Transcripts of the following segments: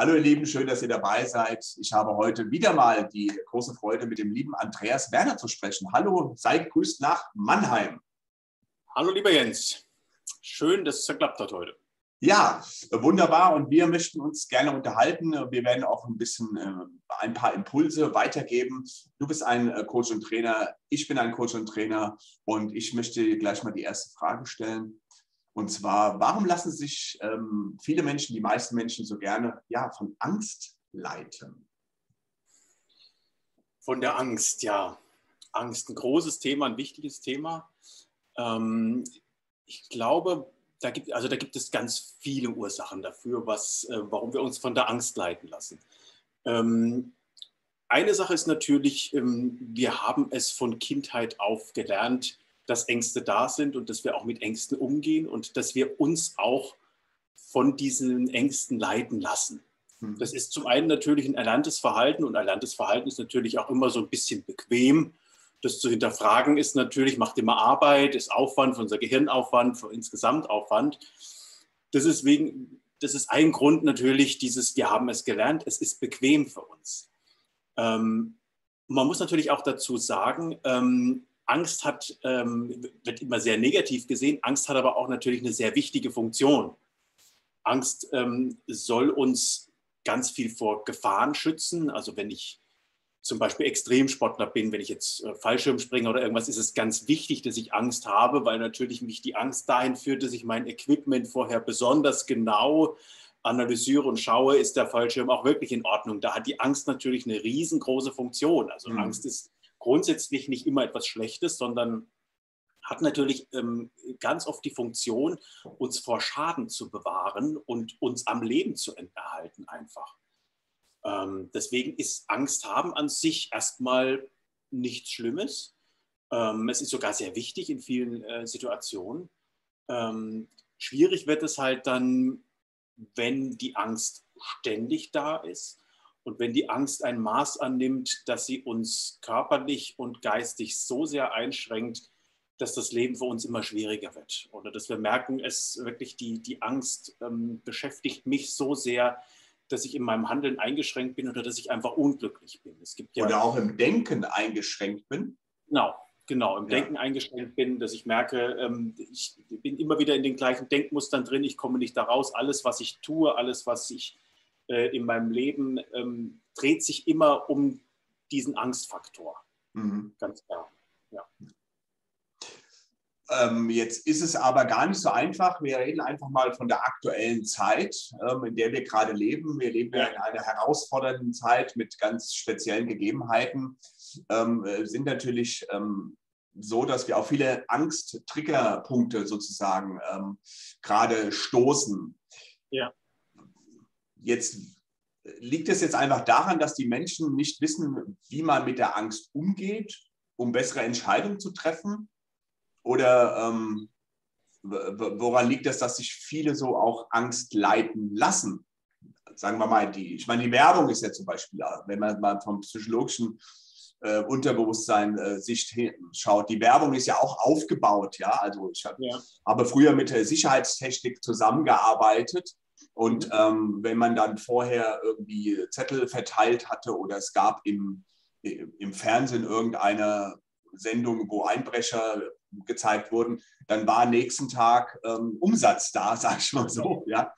Hallo ihr Lieben, schön, dass ihr dabei seid. Ich habe heute wieder mal die große Freude, mit dem lieben Andreas Werner zu sprechen. Hallo, sei gegrüßt nach Mannheim. Hallo lieber Jens, schön, dass es geklappt hat heute. Ja, wunderbar. Und wir möchten uns gerne unterhalten. Wir werden auch ein bisschen äh, ein paar Impulse weitergeben. Du bist ein äh, Coach und Trainer, ich bin ein Coach und Trainer und ich möchte gleich mal die erste Frage stellen. Und zwar, warum lassen sich ähm, viele Menschen, die meisten Menschen so gerne ja, von Angst leiten? Von der Angst, ja. Angst, ein großes Thema, ein wichtiges Thema. Ähm, ich glaube, da gibt, also da gibt es ganz viele Ursachen dafür, was, äh, warum wir uns von der Angst leiten lassen. Ähm, eine Sache ist natürlich, ähm, wir haben es von Kindheit auf gelernt, dass Ängste da sind und dass wir auch mit Ängsten umgehen und dass wir uns auch von diesen Ängsten leiten lassen. Hm. Das ist zum einen natürlich ein erlerntes Verhalten und erlerntes Verhalten ist natürlich auch immer so ein bisschen bequem. Das zu hinterfragen ist natürlich, macht immer Arbeit, ist Aufwand für unser Gehirnaufwand, für insgesamt Aufwand. Das ist, wegen, das ist ein Grund natürlich, dieses, wir haben es gelernt, es ist bequem für uns. Ähm, man muss natürlich auch dazu sagen, ähm, Angst hat, ähm, wird immer sehr negativ gesehen. Angst hat aber auch natürlich eine sehr wichtige Funktion. Angst ähm, soll uns ganz viel vor Gefahren schützen. Also wenn ich zum Beispiel Extremsportler bin, wenn ich jetzt äh, Fallschirm springe oder irgendwas, ist es ganz wichtig, dass ich Angst habe, weil natürlich mich die Angst dahin führt, dass ich mein Equipment vorher besonders genau analysiere und schaue, ist der Fallschirm auch wirklich in Ordnung. Da hat die Angst natürlich eine riesengroße Funktion. Also mhm. Angst ist grundsätzlich nicht immer etwas Schlechtes, sondern hat natürlich ähm, ganz oft die Funktion, uns vor Schaden zu bewahren und uns am Leben zu erhalten einfach. Ähm, deswegen ist Angst haben an sich erstmal nichts Schlimmes. Ähm, es ist sogar sehr wichtig in vielen äh, Situationen. Ähm, schwierig wird es halt dann, wenn die Angst ständig da ist und wenn die Angst ein Maß annimmt, dass sie uns körperlich und geistig so sehr einschränkt, dass das Leben für uns immer schwieriger wird. Oder dass wir merken, es wirklich die, die Angst ähm, beschäftigt mich so sehr, dass ich in meinem Handeln eingeschränkt bin oder dass ich einfach unglücklich bin. Es gibt ja, oder auch im Denken eingeschränkt bin. Genau, genau, im ja. Denken eingeschränkt bin, dass ich merke, ähm, ich bin immer wieder in den gleichen Denkmustern drin, ich komme nicht da raus. Alles, was ich tue, alles, was ich äh, in meinem Leben ähm, dreht sich immer um diesen Angstfaktor. Mhm. Ganz klar. Ja. Ähm, jetzt ist es aber gar nicht so einfach. Wir reden einfach mal von der aktuellen Zeit, ähm, in der wir gerade leben. Wir leben ja in einer herausfordernden Zeit mit ganz speziellen Gegebenheiten. Ähm, äh, sind natürlich ähm, so, dass wir auf viele Angst-Triggerpunkte sozusagen ähm, gerade stoßen. Ja. Jetzt liegt es jetzt einfach daran, dass die Menschen nicht wissen, wie man mit der Angst umgeht, um bessere Entscheidungen zu treffen? Oder ähm, woran liegt es, dass sich viele so auch Angst leiten lassen? Sagen wir mal, die, ich meine, die Werbung ist ja zum Beispiel, wenn man mal vom psychologischen äh, Unterbewusstsein äh, Sicht schaut, die Werbung ist ja auch aufgebaut, ja. Also ich hab, ja. habe früher mit der Sicherheitstechnik zusammengearbeitet und mhm. ähm, wenn man dann vorher irgendwie Zettel verteilt hatte oder es gab im, im Fernsehen irgendeine Sendung, wo Einbrecher gezeigt wurden, dann war nächsten Tag ähm, Umsatz da, sag ich mal so. Ja?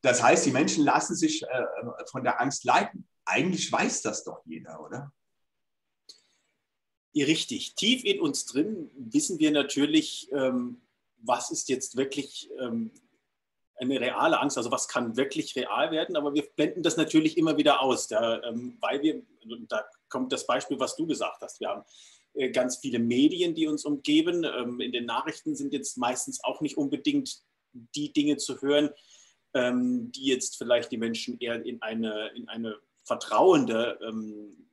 Das heißt, die Menschen lassen sich äh, von der Angst leiten. Eigentlich weiß das doch jeder, oder? Richtig. Tief in uns drin wissen wir natürlich, ähm, was ist jetzt wirklich ähm, eine reale Angst, also was kann wirklich real werden, aber wir blenden das natürlich immer wieder aus, da, ähm, weil wir, da kommt das Beispiel, was du gesagt hast, wir haben äh, ganz viele Medien, die uns umgeben, ähm, in den Nachrichten sind jetzt meistens auch nicht unbedingt die Dinge zu hören, ähm, die jetzt vielleicht die Menschen eher in eine, in eine vertrauende, ähm,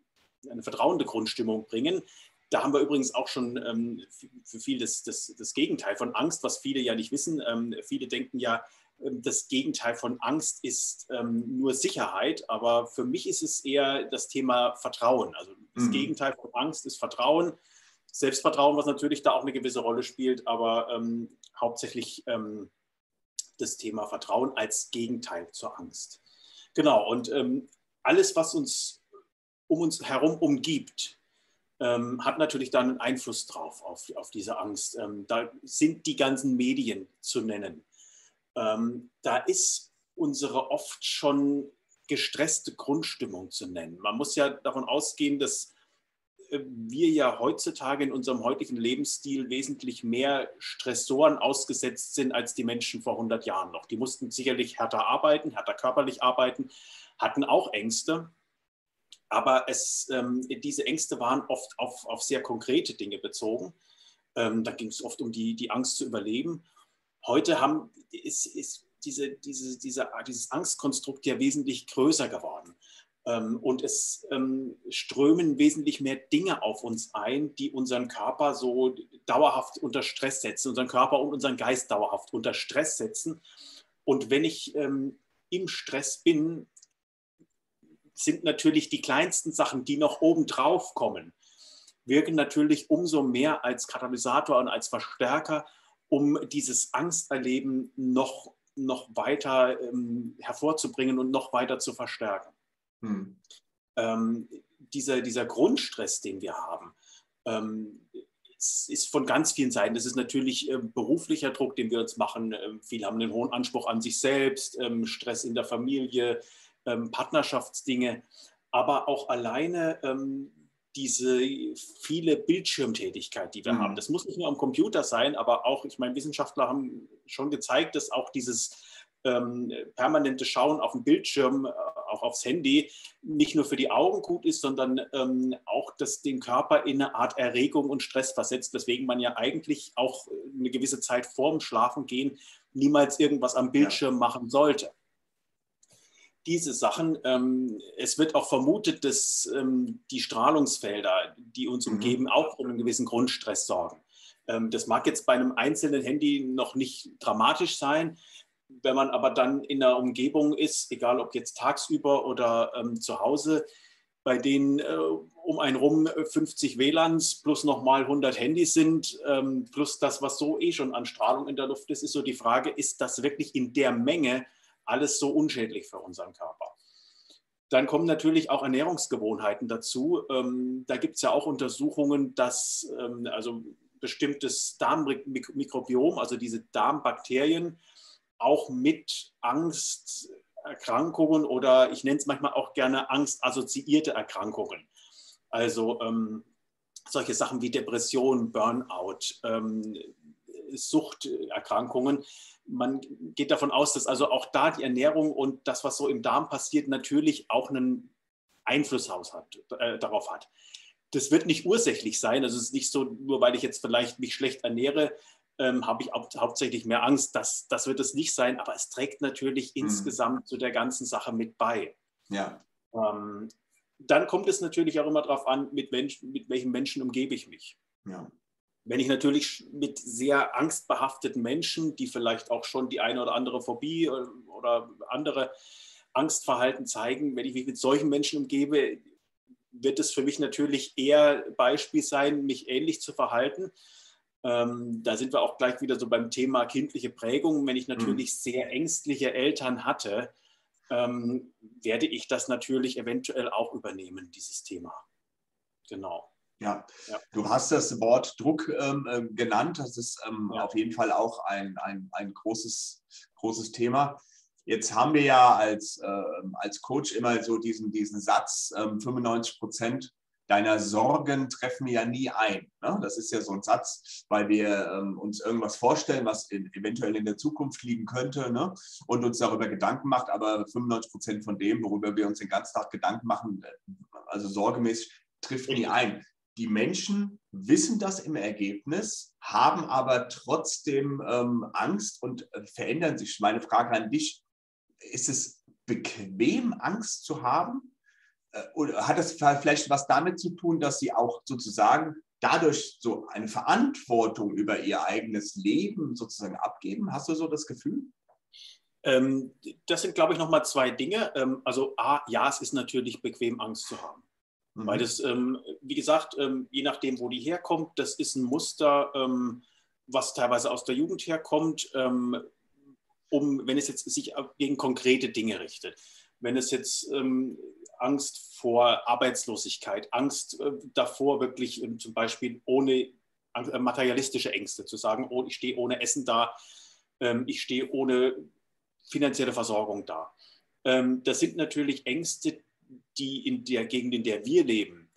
eine vertrauende Grundstimmung bringen. Da haben wir übrigens auch schon ähm, für viel das, das, das, Gegenteil von Angst, was viele ja nicht wissen. Ähm, viele denken ja, das Gegenteil von Angst ist ähm, nur Sicherheit, aber für mich ist es eher das Thema Vertrauen. Also das mhm. Gegenteil von Angst ist Vertrauen. Selbstvertrauen, was natürlich da auch eine gewisse Rolle spielt, aber ähm, hauptsächlich ähm, das Thema Vertrauen als Gegenteil zur Angst. Genau, und ähm, alles, was uns um uns herum umgibt, ähm, hat natürlich dann einen Einfluss drauf, auf, auf diese Angst. Ähm, da sind die ganzen Medien zu nennen. Ähm, da ist unsere oft schon gestresste Grundstimmung zu nennen. Man muss ja davon ausgehen, dass äh, wir ja heutzutage in unserem heutigen Lebensstil wesentlich mehr Stressoren ausgesetzt sind als die Menschen vor 100 Jahren noch. Die mussten sicherlich härter arbeiten, härter körperlich arbeiten, hatten auch Ängste. Aber es, ähm, diese Ängste waren oft auf, auf sehr konkrete Dinge bezogen. Ähm, da ging es oft um die, die Angst zu überleben. Heute haben, ist, ist diese, diese, diese, dieses Angstkonstrukt ja wesentlich größer geworden. Ähm, und es ähm, strömen wesentlich mehr Dinge auf uns ein, die unseren Körper so dauerhaft unter Stress setzen, unseren Körper und unseren Geist dauerhaft unter Stress setzen. Und wenn ich ähm, im Stress bin, sind natürlich die kleinsten Sachen, die noch obendrauf kommen, wirken natürlich umso mehr als Katalysator und als Verstärker, um dieses Angsterleben noch, noch weiter ähm, hervorzubringen und noch weiter zu verstärken. Hm. Ähm, dieser, dieser Grundstress, den wir haben, ähm, ist von ganz vielen Seiten. Das ist natürlich äh, beruflicher Druck, den wir uns machen. Ähm, viele haben einen hohen Anspruch an sich selbst, ähm, Stress in der Familie, ähm, Partnerschaftsdinge, aber auch alleine ähm, diese viele Bildschirmtätigkeit, die wir mhm. haben. Das muss nicht nur am Computer sein, aber auch, ich meine, Wissenschaftler haben schon gezeigt, dass auch dieses ähm, permanente Schauen auf dem Bildschirm, äh, auch aufs Handy, nicht nur für die Augen gut ist, sondern ähm, auch das den Körper in eine Art Erregung und Stress versetzt, weswegen man ja eigentlich auch eine gewisse Zeit vorm Schlafengehen niemals irgendwas am Bildschirm ja. machen sollte diese Sachen. Ähm, es wird auch vermutet, dass ähm, die Strahlungsfelder, die uns mhm. umgeben, auch für einen gewissen Grundstress sorgen. Ähm, das mag jetzt bei einem einzelnen Handy noch nicht dramatisch sein. Wenn man aber dann in einer Umgebung ist, egal ob jetzt tagsüber oder ähm, zu Hause, bei denen äh, um einen rum 50 WLANs plus nochmal 100 Handys sind, ähm, plus das, was so eh schon an Strahlung in der Luft ist, ist so die Frage, ist das wirklich in der Menge alles so unschädlich für unseren Körper. Dann kommen natürlich auch Ernährungsgewohnheiten dazu. Ähm, da gibt es ja auch Untersuchungen, dass ähm, also bestimmtes Darmmikrobiom, also diese Darmbakterien, auch mit Angsterkrankungen oder ich nenne es manchmal auch gerne angstassoziierte Erkrankungen. Also ähm, solche Sachen wie Depression, Burnout, ähm, Suchterkrankungen man geht davon aus, dass also auch da die Ernährung und das, was so im Darm passiert, natürlich auch einen Einfluss hat, äh, darauf hat. Das wird nicht ursächlich sein. Also es ist nicht so, nur weil ich jetzt vielleicht mich schlecht ernähre, ähm, habe ich hau hauptsächlich mehr Angst. Das, das wird es nicht sein, aber es trägt natürlich mhm. insgesamt zu der ganzen Sache mit bei. Ja. Ähm, dann kommt es natürlich auch immer darauf an, mit, Menschen, mit welchen Menschen umgebe ich mich. Ja. Wenn ich natürlich mit sehr angstbehafteten Menschen, die vielleicht auch schon die eine oder andere Phobie oder andere Angstverhalten zeigen, wenn ich mich mit solchen Menschen umgebe, wird es für mich natürlich eher Beispiel sein, mich ähnlich zu verhalten. Ähm, da sind wir auch gleich wieder so beim Thema kindliche Prägung. Wenn ich natürlich mhm. sehr ängstliche Eltern hatte, ähm, werde ich das natürlich eventuell auch übernehmen, dieses Thema. Genau. Ja. ja. du hast das Wort Druck ähm, äh, genannt. Das ist ähm, ja. auf jeden Fall auch ein, ein, ein großes, großes Thema. Jetzt haben wir ja als, äh, als Coach immer so diesen, diesen Satz, äh, 95 Prozent deiner Sorgen treffen ja nie ein. Ne? Das ist ja so ein Satz, weil wir ähm, uns irgendwas vorstellen, was in, eventuell in der Zukunft liegen könnte ne? und uns darüber Gedanken macht, aber 95 Prozent von dem, worüber wir uns den ganzen Tag Gedanken machen, äh, also sorgemäßig, trifft nie ein die Menschen wissen das im Ergebnis, haben aber trotzdem ähm, Angst und äh, verändern sich. Meine Frage an dich, ist es bequem, Angst zu haben? Äh, oder hat das vielleicht was damit zu tun, dass sie auch sozusagen dadurch so eine Verantwortung über ihr eigenes Leben sozusagen abgeben? Hast du so das Gefühl? Ähm, das sind, glaube ich, nochmal zwei Dinge. Ähm, also A, ja, es ist natürlich bequem, Angst zu haben. Weil das, ähm, wie gesagt, ähm, je nachdem, wo die herkommt, das ist ein Muster, ähm, was teilweise aus der Jugend herkommt, ähm, um, wenn es jetzt sich gegen konkrete Dinge richtet. wenn es jetzt ähm, Angst vor Arbeitslosigkeit, Angst äh, davor, wirklich zum Beispiel ohne äh, materialistische Ängste zu sagen, oh, ich stehe ohne Essen da, ich stehe ohne finanzielle Versorgung da. Das sind natürlich Ängste, die in der Gegend, in der wir leben,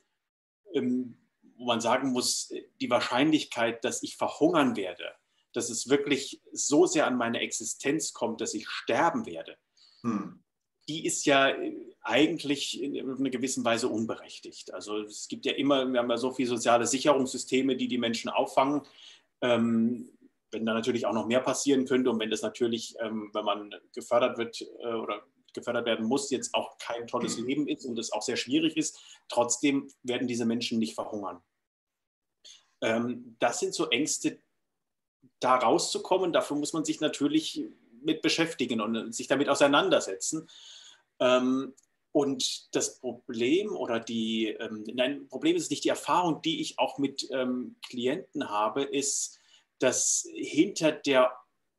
ähm, wo man sagen muss, die Wahrscheinlichkeit, dass ich verhungern werde, dass es wirklich so sehr an meine Existenz kommt, dass ich sterben werde, hm. die ist ja äh, eigentlich in einer gewissen Weise unberechtigt. Also es gibt ja immer, wir haben ja so viele soziale Sicherungssysteme, die die Menschen auffangen. Ähm, wenn da natürlich auch noch mehr passieren könnte und wenn das natürlich, ähm, wenn man gefördert wird äh, oder gefördert werden muss, jetzt auch kein tolles Leben ist und es auch sehr schwierig ist, trotzdem werden diese Menschen nicht verhungern. Ähm, das sind so Ängste, da rauszukommen. Dafür muss man sich natürlich mit beschäftigen und sich damit auseinandersetzen. Ähm, und das Problem oder die, ähm, nein, Problem ist nicht die Erfahrung, die ich auch mit ähm, Klienten habe, ist, dass hinter der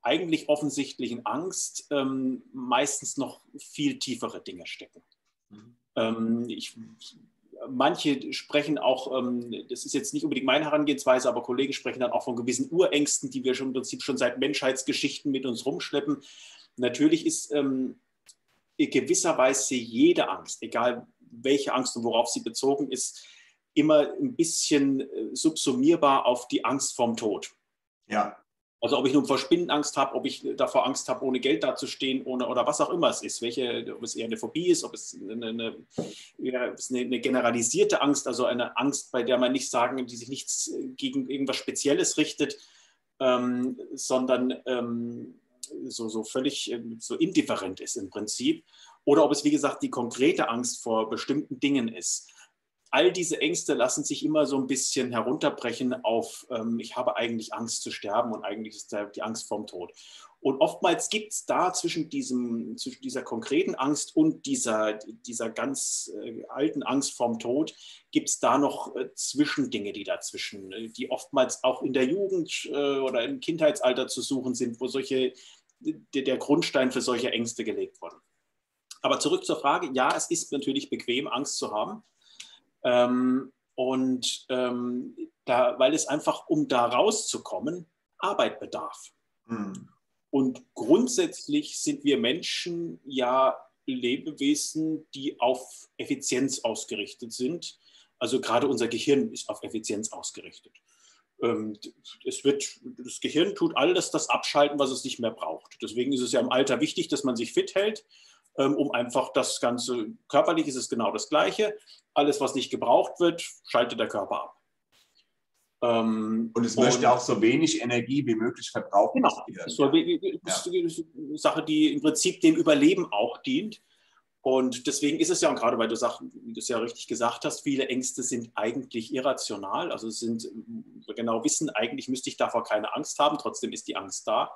eigentlich offensichtlichen Angst ähm, meistens noch viel tiefere Dinge stecken. Mhm. Ähm, ich, manche sprechen auch, ähm, das ist jetzt nicht unbedingt meine Herangehensweise, aber Kollegen sprechen dann auch von gewissen Urängsten, die wir schon im Prinzip schon seit Menschheitsgeschichten mit uns rumschleppen. Natürlich ist ähm, in gewisser Weise jede Angst, egal welche Angst und worauf sie bezogen ist, immer ein bisschen äh, subsumierbar auf die Angst vorm Tod. Ja. Also ob ich nun vor Spinnenangst habe, ob ich davor Angst habe, ohne Geld dazustehen, ohne oder was auch immer es ist, welche, ob es eher eine Phobie ist, ob es eine, eine, eine, generalisierte Angst, also eine Angst, bei der man nicht sagen, die sich nichts gegen irgendwas Spezielles richtet, ähm, sondern ähm, so, so völlig ähm, so indifferent ist im Prinzip. Oder ob es, wie gesagt, die konkrete Angst vor bestimmten Dingen ist. All diese Ängste lassen sich immer so ein bisschen herunterbrechen auf, ähm, ich habe eigentlich Angst zu sterben und eigentlich ist die Angst vorm Tod. Und oftmals gibt es da zwischen, diesem, zwischen dieser konkreten Angst und dieser, dieser ganz äh, alten Angst vorm Tod, gibt es da noch äh, Zwischendinge, die dazwischen, äh, die oftmals auch in der Jugend äh, oder im Kindheitsalter zu suchen sind, wo solche, der, der Grundstein für solche Ängste gelegt wurden. Aber zurück zur Frage, ja, es ist natürlich bequem, Angst zu haben. Ähm, und ähm, da, weil es einfach, um da rauszukommen, Arbeit bedarf. Mhm. Und grundsätzlich sind wir Menschen ja Lebewesen, die auf Effizienz ausgerichtet sind. Also gerade unser Gehirn ist auf Effizienz ausgerichtet. Ähm, es wird, das Gehirn tut alles das abschalten, was es nicht mehr braucht. Deswegen ist es ja im Alter wichtig, dass man sich fit hält, um einfach das Ganze, körperlich ist es genau das Gleiche. Alles, was nicht gebraucht wird, schaltet der Körper ab. Ähm, und es möchte und, auch so wenig Energie wie möglich verbrauchen. Genau, das ist, so, das ist eine Sache, die im Prinzip dem Überleben auch dient. Und deswegen ist es ja, und gerade weil du, sag, du es ja richtig gesagt hast, viele Ängste sind eigentlich irrational. Also sind, wir genau wissen, eigentlich müsste ich davor keine Angst haben, trotzdem ist die Angst da.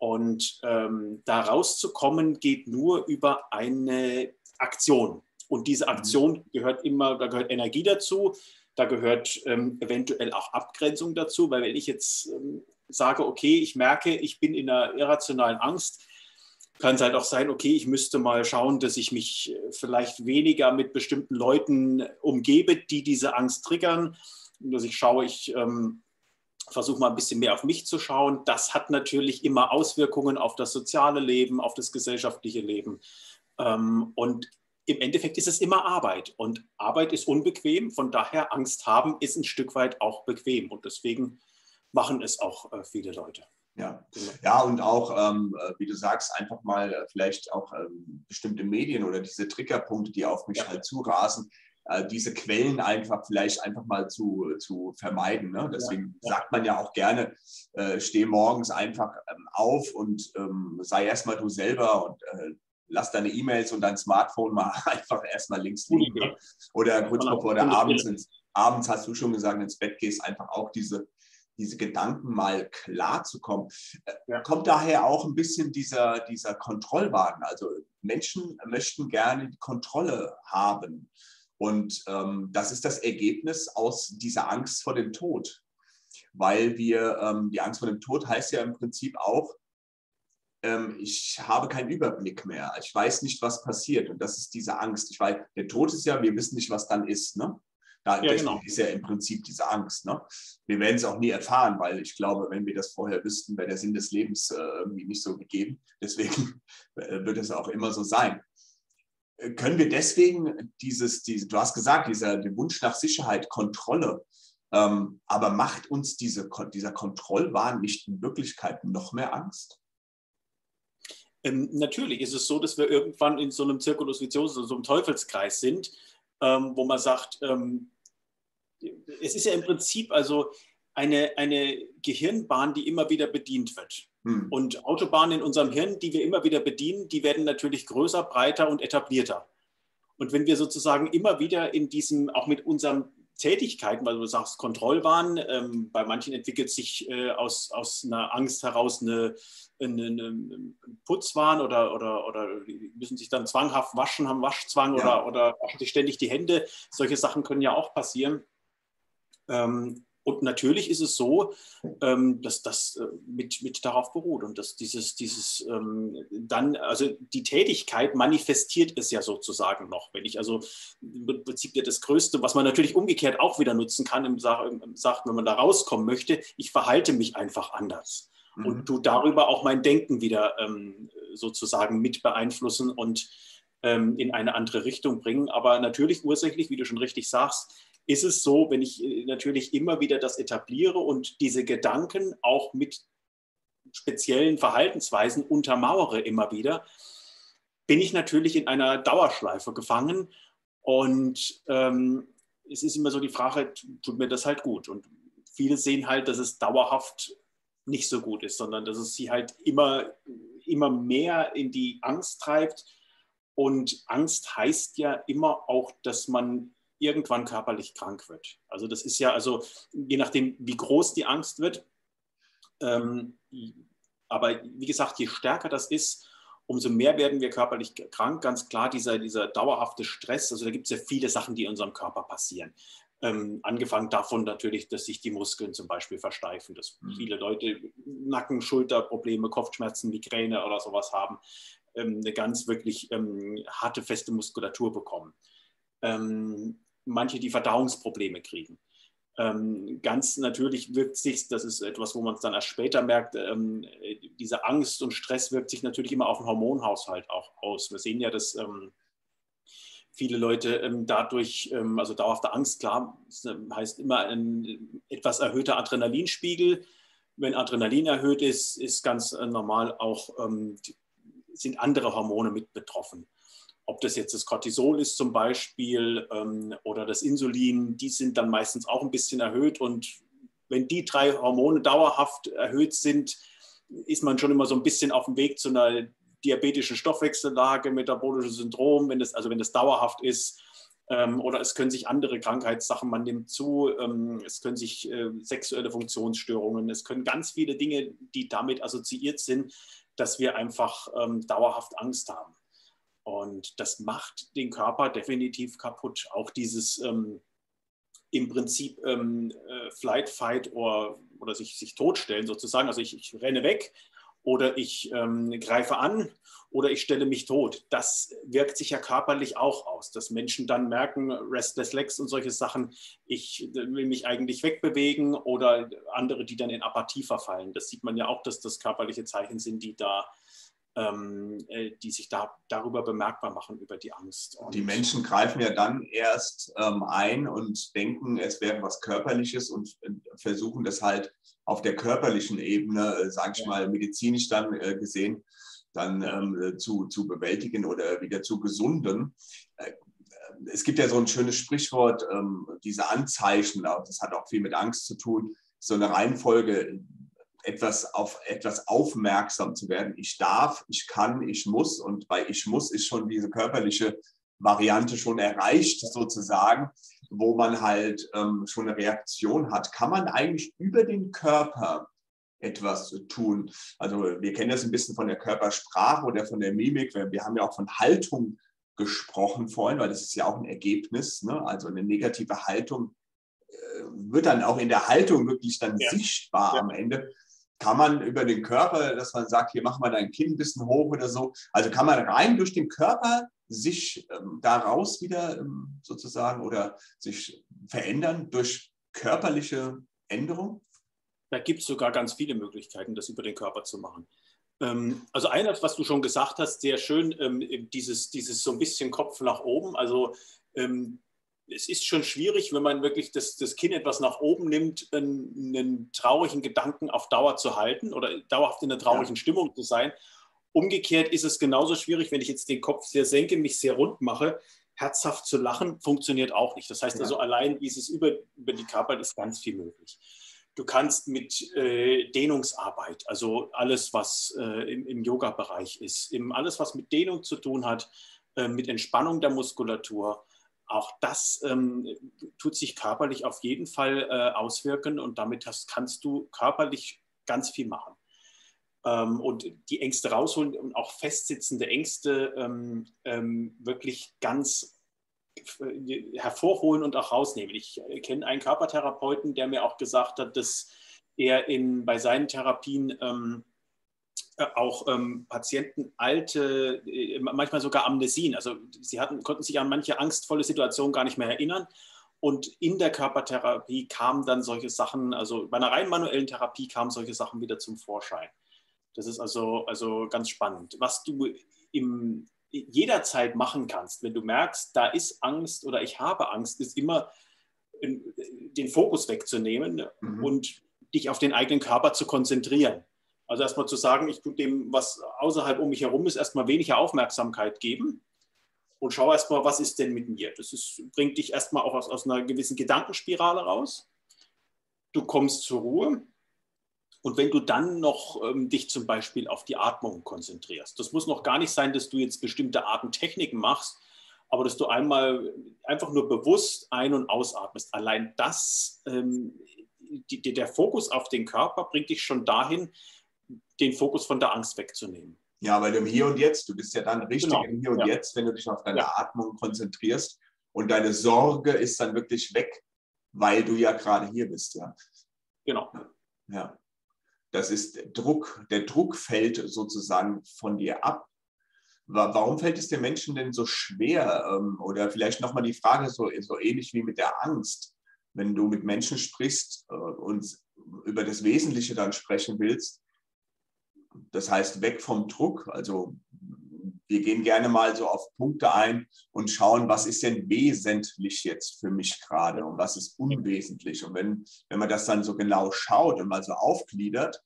Und ähm, da rauszukommen geht nur über eine Aktion. Und diese mhm. Aktion gehört immer, da gehört Energie dazu, da gehört ähm, eventuell auch Abgrenzung dazu, weil wenn ich jetzt ähm, sage, okay, ich merke, ich bin in einer irrationalen Angst, kann es halt auch sein, okay, ich müsste mal schauen, dass ich mich äh, vielleicht weniger mit bestimmten Leuten umgebe, die diese Angst triggern, dass ich schaue, ich ähm, versuche mal ein bisschen mehr auf mich zu schauen. Das hat natürlich immer Auswirkungen auf das soziale Leben, auf das gesellschaftliche Leben. Ähm, und im Endeffekt ist es immer Arbeit und Arbeit ist unbequem. Von daher Angst haben ist ein Stück weit auch bequem und deswegen machen es auch äh, viele Leute. Ja, genau. ja und auch, ähm, äh, wie du sagst, einfach mal äh, vielleicht auch ähm, bestimmte Medien oder diese Triggerpunkte, die auf mich ja. halt zurasen, äh, diese Quellen einfach vielleicht einfach mal zu, zu vermeiden. Ne? Deswegen ja. sagt man ja auch gerne, äh, steh morgens einfach ähm, auf und ähm, sei erstmal du selber und äh, lass deine E-Mails und dein Smartphone mal einfach erstmal links liegen. Ne? Oder kurz bevor du abends, ins, abends, hast du schon gesagt, ins Bett gehst, einfach auch diese, diese Gedanken mal klar zu kommen. Äh, ja. Kommt daher auch ein bisschen dieser, dieser Kontrollwagen. Also Menschen möchten gerne die Kontrolle haben. Und ähm, das ist das Ergebnis aus dieser Angst vor dem Tod. Weil wir, ähm, die Angst vor dem Tod heißt ja im Prinzip auch, ähm, ich habe keinen Überblick mehr. Ich weiß nicht, was passiert. Und das ist diese Angst. Ich weiß, der Tod ist ja, wir wissen nicht, was dann ist. Ne? Da ja, genau. ist ja im Prinzip diese Angst. Ne? Wir werden es auch nie erfahren, weil ich glaube, wenn wir das vorher wüssten, wäre der Sinn des Lebens äh, irgendwie nicht so gegeben. Deswegen äh, wird es auch immer so sein. Können wir deswegen dieses, diese, du hast gesagt, dieser der Wunsch nach Sicherheit, Kontrolle, ähm, aber macht uns diese, dieser Kontrollwahn nicht in Wirklichkeit noch mehr Angst? Ähm, natürlich ist es so, dass wir irgendwann in so einem Zirkulus Viciosus, so einem Teufelskreis sind, ähm, wo man sagt, ähm, es ist ja im Prinzip also eine, eine Gehirnbahn, die immer wieder bedient wird. Hm. Und Autobahnen in unserem Hirn, die wir immer wieder bedienen, die werden natürlich größer, breiter und etablierter. Und wenn wir sozusagen immer wieder in diesem, auch mit unserem Tätigkeiten, weil du sagst Kontrollwahn. Ähm, bei manchen entwickelt sich äh, aus, aus einer Angst heraus eine, eine, eine Putzwahn oder, oder, oder müssen sich dann zwanghaft waschen, haben Waschzwang ja. oder, oder waschen sich ständig die Hände. Solche Sachen können ja auch passieren. Ähm, und natürlich ist es so, ähm, dass das äh, mit, mit darauf beruht und dass dieses, dieses ähm, dann, also die Tätigkeit manifestiert es ja sozusagen noch. Wenn ich also im Prinzip ja das Größte, was man natürlich umgekehrt auch wieder nutzen kann, im, sagt, wenn man da rauskommen möchte, ich verhalte mich einfach anders mhm. und du darüber auch mein Denken wieder ähm, sozusagen mit beeinflussen und in eine andere Richtung bringen. Aber natürlich ursächlich, wie du schon richtig sagst, ist es so, wenn ich äh, natürlich immer wieder das etabliere und diese Gedanken auch mit speziellen Verhaltensweisen untermauere immer wieder, bin ich natürlich in einer Dauerschleife gefangen und ähm, es ist immer so die Frage, tut mir das halt gut? Und viele sehen halt, dass es dauerhaft nicht so gut ist, sondern dass es sie halt immer, immer mehr in die Angst treibt. Und Angst heißt ja immer auch, dass man irgendwann körperlich krank wird. Also das ist ja, also je nachdem, wie groß die Angst wird, ähm, aber wie gesagt, je stärker das ist, umso mehr werden wir körperlich krank. Ganz klar, dieser, dieser dauerhafte Stress, also da gibt es ja viele Sachen, die in unserem Körper passieren. Ähm, angefangen davon natürlich, dass sich die Muskeln zum Beispiel versteifen, dass mhm. viele Leute Nacken, Schulterprobleme, Kopfschmerzen, Migräne oder sowas haben, ähm, eine ganz wirklich ähm, harte, feste Muskulatur bekommen. Ähm, manche, die Verdauungsprobleme kriegen. Ähm, ganz natürlich wirkt sich, das ist etwas, wo man es dann erst später merkt, ähm, diese Angst und Stress wirkt sich natürlich immer auf den Hormonhaushalt auch aus. Wir sehen ja, dass ähm, viele Leute ähm, dadurch, ähm, also dauerhafte Angst, klar, ähm, heißt immer ein etwas erhöhter Adrenalinspiegel. Wenn Adrenalin erhöht ist, ist ganz äh, normal auch, sind andere Hormone mit betroffen ob das jetzt das Cortisol ist zum Beispiel ähm, oder das Insulin, die sind dann meistens auch ein bisschen erhöht. Und wenn die drei Hormone dauerhaft erhöht sind, ist man schon immer so ein bisschen auf dem Weg zu einer diabetischen Stoffwechsellage, metabolisches Syndrom, wenn das, also wenn das dauerhaft ist. Ähm, oder es können sich andere Krankheitssachen, man nimmt zu, ähm, es können sich äh, sexuelle Funktionsstörungen, es können ganz viele Dinge, die damit assoziiert sind, dass wir einfach ähm, dauerhaft Angst haben. Und das macht den Körper definitiv kaputt. Auch dieses ähm, im Prinzip ähm, äh, Flight, Fight oder, oder sich, sich totstellen sozusagen. Also ich, ich renne weg oder ich ähm, greife an oder ich stelle mich tot. Das wirkt sich ja körperlich auch aus, dass Menschen dann merken, Restless Legs und solche Sachen, ich will mich eigentlich wegbewegen oder andere, die dann in Apathie verfallen. Das sieht man ja auch, dass das körperliche Zeichen sind, die da äh, die sich da, darüber bemerkbar machen, über die Angst. Und die Menschen greifen ja dann erst ähm, ein und denken, es wäre was Körperliches und äh, versuchen das halt auf der körperlichen Ebene, äh, sage ich ja. mal, medizinisch dann äh, gesehen, dann ähm, zu, zu bewältigen oder wieder zu gesunden. Äh, es gibt ja so ein schönes Sprichwort, ähm, diese Anzeichen, das hat auch viel mit Angst zu tun, so eine Reihenfolge, etwas auf etwas aufmerksam zu werden. Ich darf, ich kann, ich muss und bei ich muss ist schon diese körperliche Variante schon erreicht sozusagen, wo man halt ähm, schon eine Reaktion hat. Kann man eigentlich über den Körper etwas tun? Also wir kennen das ein bisschen von der Körpersprache oder von der Mimik. Wir, wir haben ja auch von Haltung gesprochen vorhin, weil das ist ja auch ein Ergebnis. Ne? Also eine negative Haltung äh, wird dann auch in der Haltung wirklich dann ja. sichtbar ja. am Ende. Kann man über den Körper, dass man sagt, hier mach mal dein Kinn ein bisschen hoch oder so. Also kann man rein durch den Körper sich ähm, daraus wieder ähm, sozusagen oder sich verändern durch körperliche Änderung? Da gibt es sogar ganz viele Möglichkeiten, das über den Körper zu machen. Ähm, also einer, was du schon gesagt hast, sehr schön, ähm, dieses, dieses so ein bisschen Kopf nach oben. Also ähm, es ist schon schwierig, wenn man wirklich das, das Kinn etwas nach oben nimmt, einen, einen, traurigen Gedanken auf Dauer zu halten oder dauerhaft in einer traurigen ja. Stimmung zu sein. Umgekehrt ist es genauso schwierig, wenn ich jetzt den Kopf sehr senke, mich sehr rund mache, herzhaft zu lachen, funktioniert auch nicht. Das heißt ja. also, allein dieses über, über die Körper ist ganz viel möglich. Du kannst mit äh, Dehnungsarbeit, also alles, was äh, im, im Yoga-Bereich ist, im, alles, was mit Dehnung zu tun hat, äh, mit Entspannung der Muskulatur, auch das ähm, tut sich körperlich auf jeden Fall äh, auswirken und damit hast, kannst du körperlich ganz viel machen. Ähm, und die Ängste rausholen und auch festsitzende Ängste ähm, ähm wirklich ganz äh, hervorholen und auch rausnehmen. Ich äh, kenne einen Körpertherapeuten, der mir auch gesagt hat, dass er in, bei seinen Therapien ähm, äh, auch ähm, Patienten alte, äh, manchmal sogar Amnesien. Also sie hatten, konnten sich an manche angstvolle Situationen gar nicht mehr erinnern. Und in der Körpertherapie kamen dann solche Sachen, also bei einer rein manuellen Therapie kamen solche Sachen wieder zum Vorschein. Das ist also, also ganz spannend. Was du im, jederzeit machen kannst, wenn du merkst, da ist Angst oder ich habe Angst, ist immer den Fokus wegzunehmen mhm. und dich auf den eigenen Körper zu konzentrieren. Also erstmal zu sagen, ich tue dem, was außerhalb um mich herum ist, erstmal weniger Aufmerksamkeit geben und schau erstmal, was ist denn mit mir. Das ist, bringt dich erstmal auch aus, aus einer gewissen Gedankenspirale raus. Du kommst zur Ruhe. Und wenn du dann noch ähm, dich zum Beispiel auf die Atmung konzentrierst, das muss noch gar nicht sein, dass du jetzt bestimmte Atemtechniken machst, aber dass du einmal einfach nur bewusst ein- und ausatmest. Allein das, ähm, die, der Fokus auf den Körper bringt dich schon dahin, den Fokus von der Angst wegzunehmen. Ja, weil du im Hier und Jetzt, du bist ja dann richtig genau. im Hier und ja. Jetzt, wenn du dich auf deine ja. Atmung konzentrierst und deine Sorge ist dann wirklich weg, weil du ja gerade hier bist, ja. Genau. Ja. Das ist Druck. Der Druck fällt sozusagen von dir ab. Warum fällt es den Menschen denn so schwer? Ähm, oder vielleicht nochmal die Frage so, so ähnlich wie mit der Angst. Wenn du mit Menschen sprichst äh, und über das Wesentliche dann sprechen willst, das heißt, weg vom Druck. Also wir gehen gerne mal so auf Punkte ein und schauen, was ist denn wesentlich jetzt für mich gerade und was ist unwesentlich. Und wenn, wenn man das dann so genau schaut und mal so aufgliedert,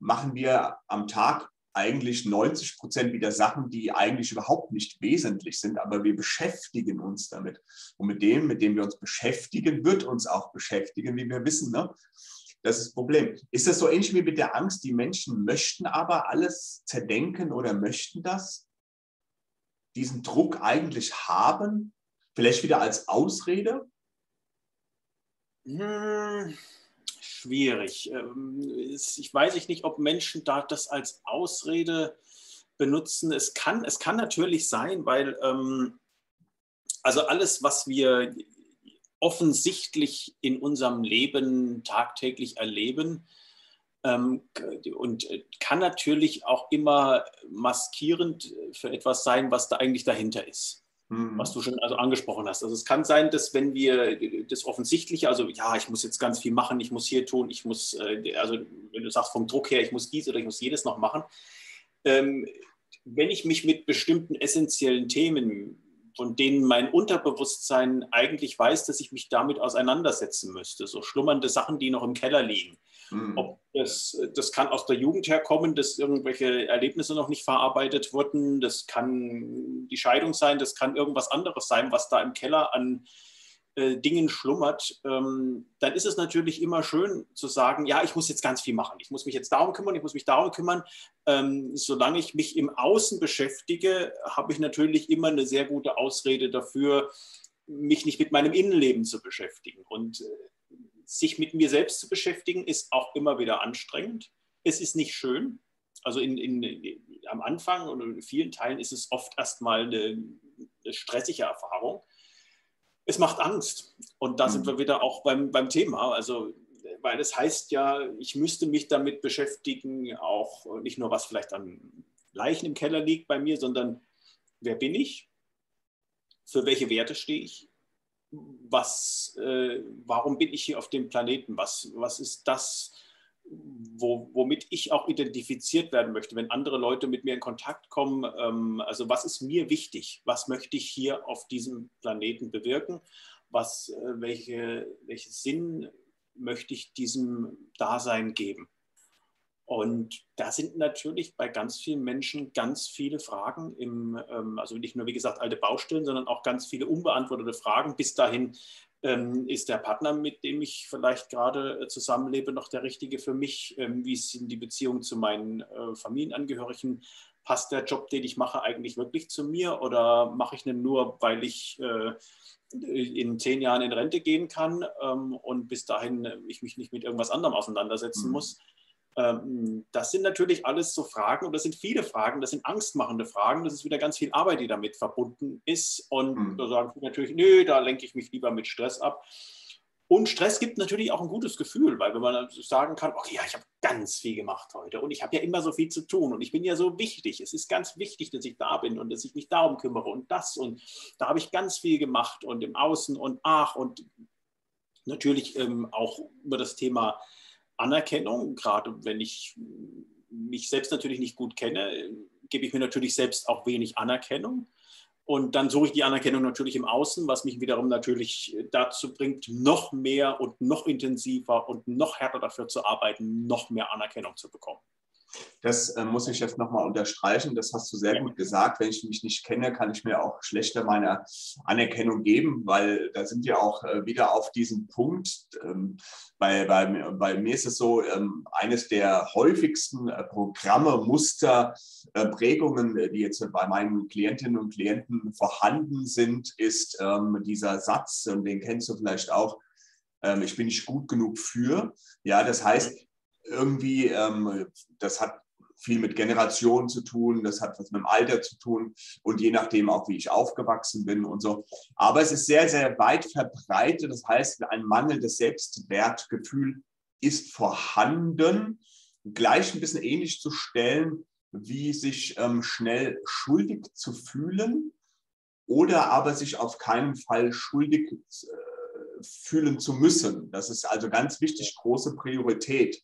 machen wir am Tag eigentlich 90 Prozent wieder Sachen, die eigentlich überhaupt nicht wesentlich sind, aber wir beschäftigen uns damit. Und mit dem, mit dem wir uns beschäftigen, wird uns auch beschäftigen, wie wir wissen. Ne? Das ist das Problem. Ist das so ähnlich wie mit der Angst? Die Menschen möchten aber alles zerdenken oder möchten das? Diesen Druck eigentlich haben? Vielleicht wieder als Ausrede? Hm, schwierig. Ähm, ich weiß nicht, ob Menschen da das als Ausrede benutzen. Es kann, es kann natürlich sein, weil ähm, also alles, was wir offensichtlich in unserem Leben tagtäglich erleben ähm, und äh, kann natürlich auch immer maskierend für etwas sein, was da eigentlich dahinter ist. Mhm. Was du schon also angesprochen hast. Also es kann sein, dass wenn wir das Offensichtliche, also ja, ich muss jetzt ganz viel machen, ich muss hier tun, ich muss, äh, also wenn du sagst vom Druck her, ich muss dies oder ich muss jedes noch machen, ähm, wenn ich mich mit bestimmten essentiellen Themen von denen mein Unterbewusstsein eigentlich weiß, dass ich mich damit auseinandersetzen müsste. So schlummernde Sachen, die noch im Keller liegen. Mhm. Ob das, das kann aus der Jugend herkommen, dass irgendwelche Erlebnisse noch nicht verarbeitet wurden. Das kann die Scheidung sein, das kann irgendwas anderes sein, was da im Keller an äh, Dingen schlummert, ähm, dann ist es natürlich immer schön zu sagen, ja, ich muss jetzt ganz viel machen. Ich muss mich jetzt darum kümmern, ich muss mich darum kümmern. Ähm, solange ich mich im Außen beschäftige, habe ich natürlich immer eine sehr gute Ausrede dafür, mich nicht mit meinem Innenleben zu beschäftigen. Und äh, sich mit mir selbst zu beschäftigen, ist auch immer wieder anstrengend. Es ist nicht schön. Also in, in, in, am Anfang und in vielen Teilen ist es oft erstmal eine, eine stressige Erfahrung es macht Angst. Und da mhm. sind wir wieder auch beim, beim Thema. Also, weil es heißt ja, ich müsste mich damit beschäftigen, auch nicht nur was vielleicht an Leichen im Keller liegt bei mir, sondern wer bin ich? Für welche Werte stehe ich? Was, äh, warum bin ich hier auf dem Planeten? Was, was ist das, wo, womit ich auch identifiziert werden möchte, wenn andere Leute mit mir in Kontakt kommen. Ähm, also was ist mir wichtig? Was möchte ich hier auf diesem Planeten bewirken? Was, äh, welche, welchen Sinn möchte ich diesem Dasein geben? Und da sind natürlich bei ganz vielen Menschen ganz viele Fragen, im, ähm, also nicht nur wie gesagt alte Baustellen, sondern auch ganz viele unbeantwortete Fragen bis dahin, ähm, ist der Partner, mit dem ich vielleicht gerade äh, zusammenlebe, noch der richtige für mich? Ähm, wie sind die Beziehungen zu meinen äh, Familienangehörigen? Passt der Job, den ich mache, eigentlich wirklich zu mir oder mache ich ihn nur, weil ich äh, in zehn Jahren in Rente gehen kann ähm, und bis dahin ich mich nicht mit irgendwas anderem auseinandersetzen mhm. muss? Ähm, das sind natürlich alles so Fragen und das sind viele Fragen, das sind angstmachende Fragen, das ist wieder ganz viel Arbeit, die damit verbunden ist. Und mhm. da sagen viele natürlich, nö, da lenke ich mich lieber mit Stress ab. Und Stress gibt natürlich auch ein gutes Gefühl, weil wenn man sagen kann, okay, ja, ich habe ganz viel gemacht heute und ich habe ja immer so viel zu tun und ich bin ja so wichtig. Es ist ganz wichtig, dass ich da bin und dass ich mich darum kümmere und das und da habe ich ganz viel gemacht und im Außen und ach und natürlich ähm, auch über das Thema Anerkennung, gerade wenn ich mich selbst natürlich nicht gut kenne, gebe ich mir natürlich selbst auch wenig Anerkennung. Und dann suche ich die Anerkennung natürlich im Außen, was mich wiederum natürlich dazu bringt, noch mehr und noch intensiver und noch härter dafür zu arbeiten, noch mehr Anerkennung zu bekommen. Das äh, muss ich jetzt nochmal unterstreichen. Das hast du sehr gut gesagt. Wenn ich mich nicht kenne, kann ich mir auch schlechter meine Anerkennung geben, weil da sind wir auch äh, wieder auf diesem Punkt. Ähm, bei, bei, bei mir ist es so, ähm, eines der häufigsten äh, Programme, Muster, äh, Prägungen, äh, die jetzt bei meinen Klientinnen und Klienten vorhanden sind, ist ähm, dieser Satz, und den kennst du vielleicht auch, ähm, ich bin nicht gut genug für. Ja, das heißt, irgendwie, ähm, das hat viel mit Generationen zu tun, das hat was mit dem Alter zu tun und je nachdem auch, wie ich aufgewachsen bin und so. Aber es ist sehr, sehr weit verbreitet. Das heißt, ein mangelndes Selbstwertgefühl ist vorhanden. Gleich ein bisschen ähnlich zu stellen, wie sich ähm, schnell schuldig zu fühlen oder aber sich auf keinen Fall schuldig äh, fühlen zu müssen. Das ist also ganz wichtig, große Priorität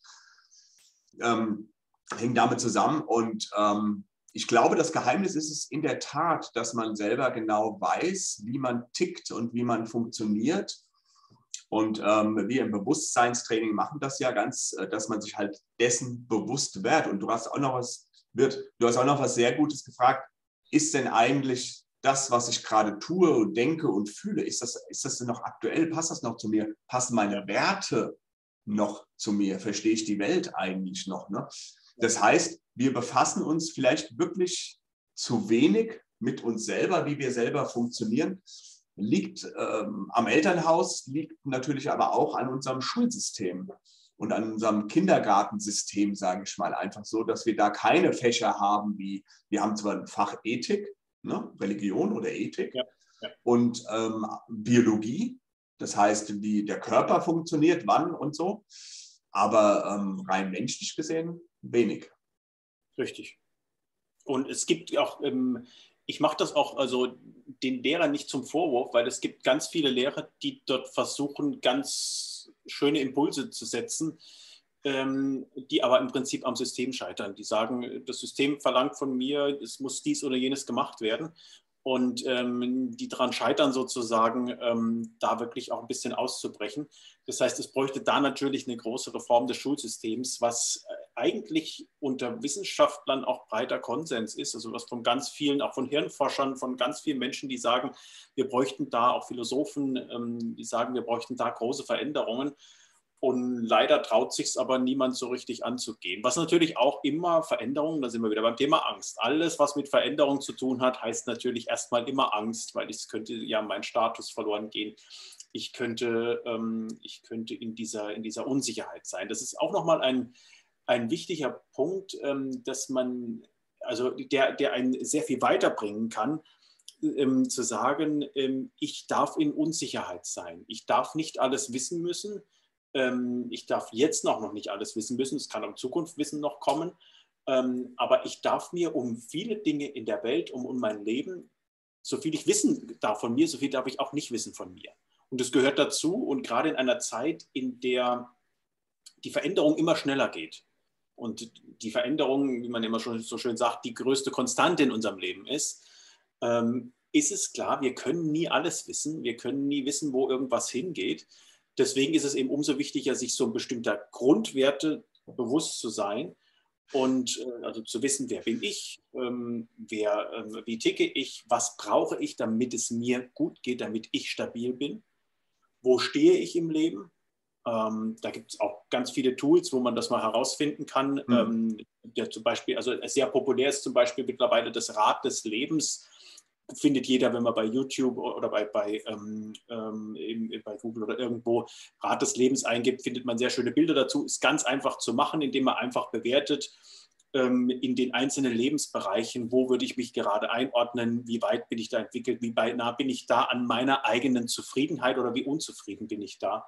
ähm, hängt damit zusammen. Und ähm, ich glaube, das Geheimnis ist es in der Tat, dass man selber genau weiß, wie man tickt und wie man funktioniert. Und ähm, wir im Bewusstseinstraining machen das ja ganz, äh, dass man sich halt dessen bewusst wird. Und du hast auch noch was, wird, du hast auch noch was sehr Gutes gefragt. Ist denn eigentlich das, was ich gerade tue und denke und fühle, ist das, ist das denn noch aktuell? Passt das noch zu mir? Passen meine Werte noch zu mir? Verstehe ich die Welt eigentlich noch? Ne? Das heißt, wir befassen uns vielleicht wirklich zu wenig mit uns selber, wie wir selber funktionieren. Liegt ähm, am Elternhaus, liegt natürlich aber auch an unserem Schulsystem und an unserem Kindergartensystem, sage ich mal, einfach so, dass wir da keine Fächer haben, wie wir haben zwar ein Fach Ethik, ne, Religion oder Ethik ja, ja. und ähm, Biologie, das heißt, wie der Körper funktioniert, wann und so. Aber ähm, rein menschlich gesehen wenig. Richtig. Und es gibt auch, ähm, ich mache das auch also den Lehrern nicht zum Vorwurf, weil es gibt ganz viele Lehrer, die dort versuchen, ganz schöne Impulse zu setzen, ähm, die aber im Prinzip am System scheitern. Die sagen, das System verlangt von mir, es muss dies oder jenes gemacht werden und ähm, die daran scheitern, sozusagen ähm, da wirklich auch ein bisschen auszubrechen. Das heißt, es bräuchte da natürlich eine große Reform des Schulsystems, was äh, eigentlich unter Wissenschaftlern auch breiter Konsens ist, also was von ganz vielen, auch von Hirnforschern, von ganz vielen Menschen, die sagen, wir bräuchten da auch Philosophen, ähm, die sagen, wir bräuchten da große Veränderungen. Und leider traut sich es aber niemand so richtig anzugehen. Was natürlich auch immer Veränderungen, da sind wir wieder beim Thema Angst. Alles, was mit Veränderung zu tun hat, heißt natürlich erstmal immer Angst, weil es könnte ja mein Status verloren gehen. Ich könnte, ähm, ich könnte in, dieser, in dieser Unsicherheit sein. Das ist auch nochmal ein, ein wichtiger Punkt, ähm, dass man, also der, der einen sehr viel weiterbringen kann, ähm, zu sagen, ähm, ich darf in Unsicherheit sein. Ich darf nicht alles wissen müssen Ähm, ich darf jetzt noch, noch nicht alles wissen müssen. Es kann in Zukunft Wissen noch kommen. Ähm, aber ich darf mir um viele Dinge in der Welt, um, um mein Leben, so viel ich wissen darf von mir, so viel darf ich auch nicht wissen von mir. Und das gehört dazu. Und gerade in einer Zeit, in der die Veränderung immer schneller geht und die Veränderung, wie man immer schon so schön sagt, die größte Konstante in unserem Leben ist, ähm, ist es klar, wir können nie alles wissen. Wir können nie wissen, wo irgendwas hingeht. Deswegen ist es eben umso wichtiger, sich so bestimmter Grundwerte bewusst zu sein und äh, also zu wissen, wer bin ich, ähm, wer, ähm, wie ticke ich, was brauche ich, damit es mir gut geht, damit ich stabil bin, wo stehe ich im Leben. Ähm, da gibt es auch ganz viele Tools, wo man das mal herausfinden kann. Mhm. der zum Beispiel, also sehr populär ist zum Beispiel mittlerweile das Rad des Lebens findet jeder, wenn man bei YouTube oder bei, bei, ähm, ähm, bei Google oder irgendwo Rat des Lebens eingibt, findet man sehr schöne Bilder dazu. Ist ganz einfach zu machen, indem man einfach bewertet ähm, in den einzelnen Lebensbereichen, wo würde ich mich gerade einordnen, wie weit bin ich da entwickelt, wie nah bin ich da an meiner eigenen Zufriedenheit oder wie unzufrieden bin ich da.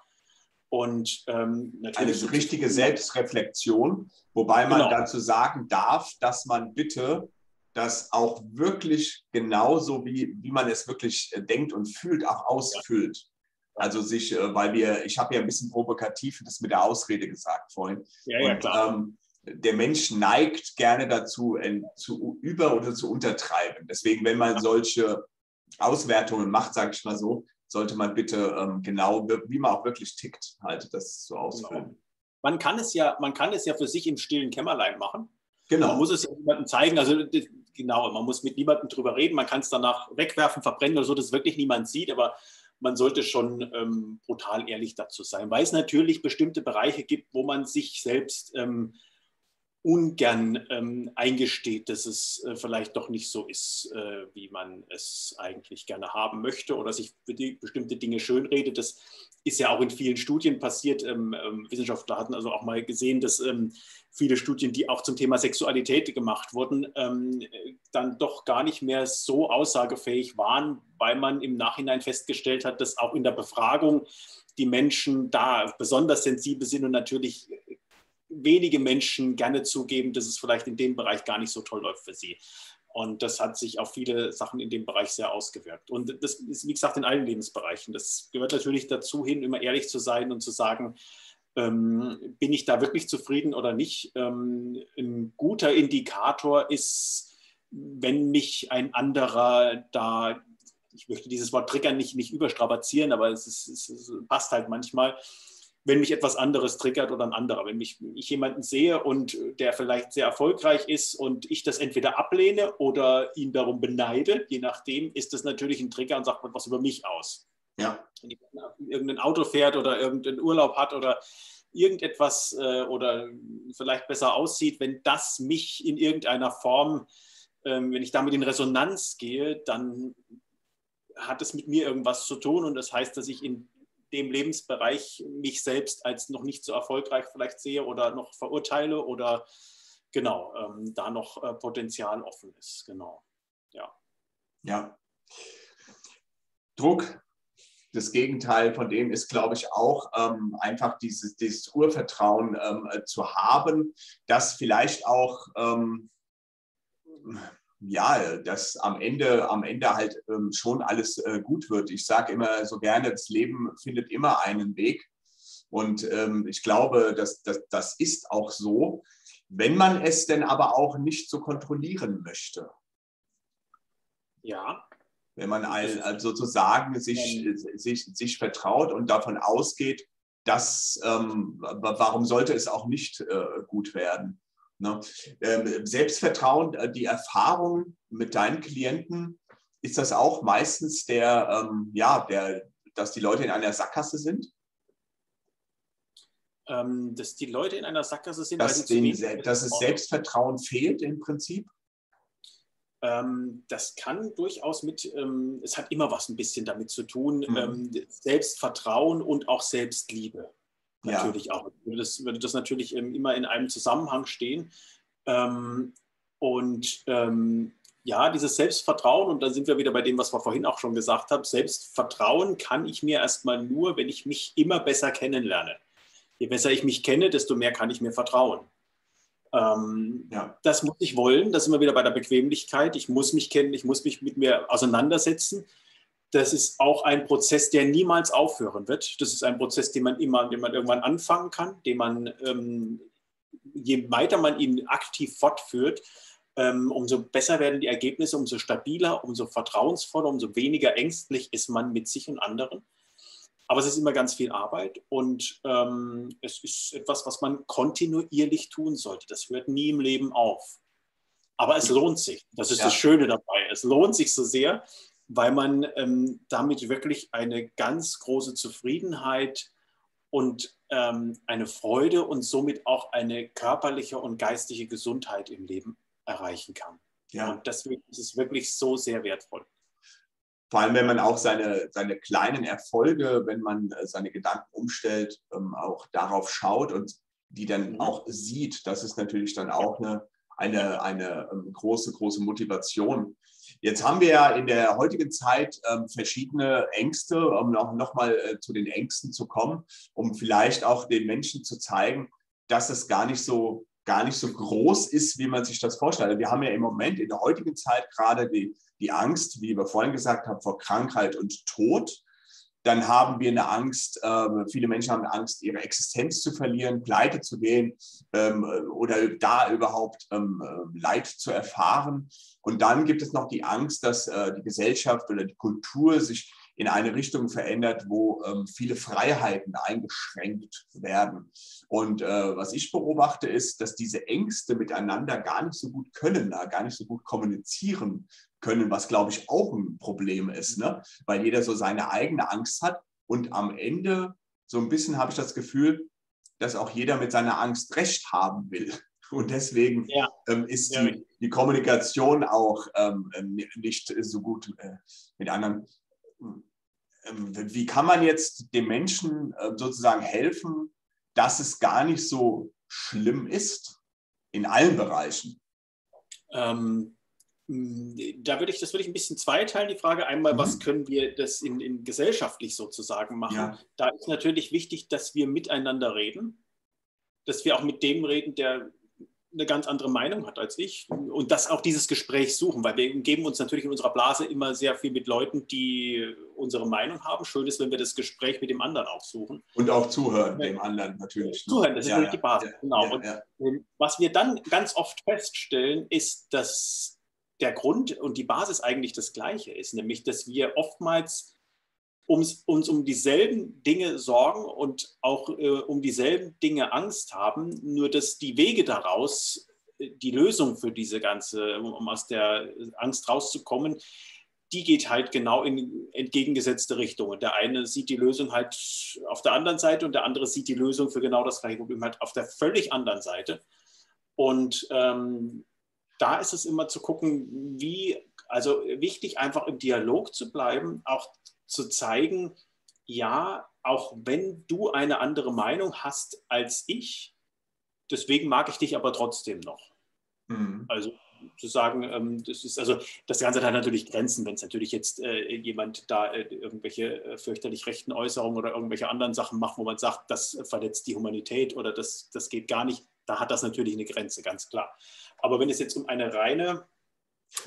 Und ähm, natürlich. Eine richtige Selbstreflexion, wobei man genau. dazu sagen darf, dass man bitte das auch wirklich genauso, wie, wie man es wirklich äh, denkt und fühlt, auch ausfüllt. Also sich, äh, weil wir, ich habe ja ein bisschen provokativ das mit der Ausrede gesagt vorhin. Ja, ja, klar. Und, ähm, der Mensch neigt gerne dazu, zu über- oder zu untertreiben. Deswegen, wenn man solche Auswertungen macht, sage ich mal so, sollte man bitte ähm, genau, wie man auch wirklich tickt, halt das so ausfüllen. Genau. Man kann es ja, man kann es ja für sich im stillen Kämmerlein machen. Genau. Man muss es ja niemandem zeigen. Also genau, man muss mit niemandem drüber reden. Man kann es danach wegwerfen, verbrennen oder so, dass wirklich niemand sieht. Aber man sollte schon ähm, brutal ehrlich dazu sein, weil es natürlich bestimmte Bereiche gibt, wo man sich selbst ähm, ungern ähm, eingesteht, dass es äh, vielleicht doch nicht so ist, äh, wie man es eigentlich gerne haben möchte oder sich bestimmte Dinge schönredet. Das ist ja auch in vielen Studien passiert. Ähm, ähm, Wissenschaftler hatten also auch mal gesehen, dass ähm, viele Studien, die auch zum Thema Sexualität gemacht wurden, ähm, dann doch gar nicht mehr so aussagefähig waren, weil man im Nachhinein festgestellt hat, dass auch in der Befragung die Menschen da besonders sensibel sind und natürlich wenige Menschen gerne zugeben, dass es vielleicht in dem Bereich gar nicht so toll läuft für sie. Und das hat sich auf viele Sachen in dem Bereich sehr ausgewirkt. Und das ist, wie gesagt, in allen Lebensbereichen. Das gehört natürlich dazu hin, immer ehrlich zu sein und zu sagen, ähm, bin ich da wirklich zufrieden oder nicht? Ähm, ein guter Indikator ist, wenn mich ein anderer da, ich möchte dieses Wort triggern nicht, nicht überstrapazieren, aber es, ist, es passt halt manchmal, wenn mich etwas anderes triggert oder ein anderer. Wenn mich, ich jemanden sehe und der vielleicht sehr erfolgreich ist und ich das entweder ablehne oder ihn darum beneide, je nachdem, ist das natürlich ein Trigger und sagt was über mich aus. Ja. Wenn jemand irgendein Auto fährt oder irgendeinen Urlaub hat oder irgendetwas äh, oder vielleicht besser aussieht, wenn das mich in irgendeiner Form, ähm, wenn ich damit in Resonanz gehe, dann hat es mit mir irgendwas zu tun und das heißt, dass ich in dem Lebensbereich mich selbst als noch nicht so erfolgreich vielleicht sehe oder noch verurteile oder genau, ähm, da noch äh, Potenzial offen ist. Genau. Ja. Ja. Druck, das Gegenteil von dem ist, glaube ich, auch ähm, einfach dieses, dieses Urvertrauen ähm, äh, zu haben, dass vielleicht auch ähm, ja, dass am Ende, am Ende halt ähm, schon alles äh, gut wird. Ich sage immer so gerne, das Leben findet immer einen Weg. Und ähm, ich glaube, dass, dass, das ist auch so, wenn man es denn aber auch nicht so kontrollieren möchte. Ja. Wenn man ein, also sozusagen sich, sich, sich vertraut und davon ausgeht, dass, ähm, warum sollte es auch nicht äh, gut werden? Ne? Ähm, Selbstvertrauen, äh, die Erfahrung mit deinen Klienten, ist das auch meistens der, ähm, ja, der, dass die Leute in einer Sackgasse sind? Ähm, dass die Leute in einer Sackgasse sind, dass, den, dass es Selbstvertrauen fehlt im Prinzip? Ähm, das kann durchaus mit, ähm, es hat immer was ein bisschen damit zu tun, mhm. Ähm, Selbstvertrauen und auch Selbstliebe natürlich ja. auch. Würde das, würde das natürlich immer in einem Zusammenhang stehen. Und ja, dieses Selbstvertrauen, und da sind wir wieder bei dem, was wir vorhin auch schon gesagt haben, Selbstvertrauen kann ich mir erstmal nur, wenn ich mich immer besser kennenlerne. Je besser ich mich kenne, desto mehr kann ich mir vertrauen. Ähm, ja. Das muss ich wollen, das sind wir wieder bei der Bequemlichkeit. Ich muss mich kennen, ich muss mich mit mir auseinandersetzen. Das ist auch ein Prozess, der niemals aufhören wird. Das ist ein Prozess, den man immer, den man irgendwann anfangen kann, den man, ähm, je weiter man ihn aktiv fortführt, ähm, umso besser werden die Ergebnisse, umso stabiler, umso vertrauensvoller, umso weniger ängstlich ist man mit sich und anderen. Aber es ist immer ganz viel Arbeit und ähm, es ist etwas, was man kontinuierlich tun sollte. Das hört nie im Leben auf. Aber es lohnt sich. Das ist ja. das Schöne dabei. Es lohnt sich so sehr, weil man ähm, damit wirklich eine ganz große Zufriedenheit und ähm, eine Freude und somit auch eine körperliche und geistige Gesundheit im Leben erreichen kann. Ja. Und deswegen ist es wirklich so sehr wertvoll. Vor allem, wenn man auch seine, seine kleinen Erfolge, wenn man äh, seine Gedanken umstellt, ähm, auch darauf schaut und die dann mhm. auch sieht, das ist natürlich dann auch eine, eine, eine ähm, große, große Motivation. Jetzt haben wir ja in der heutigen Zeit ähm, verschiedene Ängste, um noch, noch mal äh, zu den Ängsten zu kommen, um vielleicht auch den Menschen zu zeigen, dass es gar nicht so gar nicht so groß ist, wie man sich das vorstellt. Wir haben ja im Moment in der heutigen Zeit gerade die, die Angst, wie wir vorhin gesagt haben, vor Krankheit und Tod. Dann haben wir eine Angst, äh, viele Menschen haben Angst, ihre Existenz zu verlieren, pleite zu gehen ähm, oder da überhaupt ähm, Leid zu erfahren. Und dann gibt es noch die Angst, dass äh, die Gesellschaft oder die Kultur sich in eine Richtung verändert, wo ähm, viele Freiheiten eingeschränkt werden. Und äh, was ich beobachte, ist, dass diese Ängste miteinander gar nicht so gut können, gar nicht so gut kommunizieren können, was, glaube ich, auch ein Problem ist, ne? weil jeder so seine eigene Angst hat. Und am Ende, so ein bisschen habe ich das Gefühl, dass auch jeder mit seiner Angst recht haben will. Und deswegen ja. ähm, ist ja. die, die, Kommunikation auch ähm, nicht so gut äh, mit anderen. Ähm, wie kann man jetzt dem Menschen äh, sozusagen helfen, dass es gar nicht so schlimm ist in allen Bereichen? Ähm, da würde ich, das würde ich ein bisschen zweiteilen, die Frage. Einmal, mhm. was können wir das in, in gesellschaftlich sozusagen machen? Ja. Da ist natürlich wichtig, dass wir miteinander reden, dass wir auch mit dem reden, der eine ganz andere Meinung hat als ich und das auch dieses Gespräch suchen, weil wir geben uns natürlich in unserer Blase immer sehr viel mit Leuten, die unsere Meinung haben. Schön ist, wenn wir das Gespräch mit dem anderen auch suchen. Und auch zuhören dem anderen natürlich. Ne? Zuhören, das ist ja, natürlich ja, die Basis. Ja, genau. und ähm, was wir dann ganz oft feststellen, ist, dass der Grund und die Basis eigentlich das gleiche ist, nämlich dass wir oftmals uns, uns um dieselben Dinge sorgen und auch äh, um dieselben Dinge Angst haben, nur dass die Wege daraus, äh, die Lösung für diese ganze, um aus der Angst rauszukommen, die geht halt genau in entgegengesetzte Richtungen. Der eine sieht die Lösung halt auf der anderen Seite und der andere sieht die Lösung für genau das gleiche Problem halt auf der völlig anderen Seite. Und ähm, da ist es immer zu gucken, wie, also wichtig, einfach im Dialog zu bleiben, auch zu zeigen, ja, auch wenn du eine andere Meinung hast als ich, deswegen mag ich dich aber trotzdem noch. Mhm. Also zu sagen, ähm, das ist also das Ganze hat natürlich Grenzen, wenn es natürlich jetzt äh, jemand da äh, irgendwelche äh, fürchterlich rechten Äußerungen oder irgendwelche anderen Sachen macht, wo man sagt, das verletzt die Humanität oder das, das geht gar nicht, da hat das natürlich eine Grenze, ganz klar. Aber wenn es jetzt um eine reine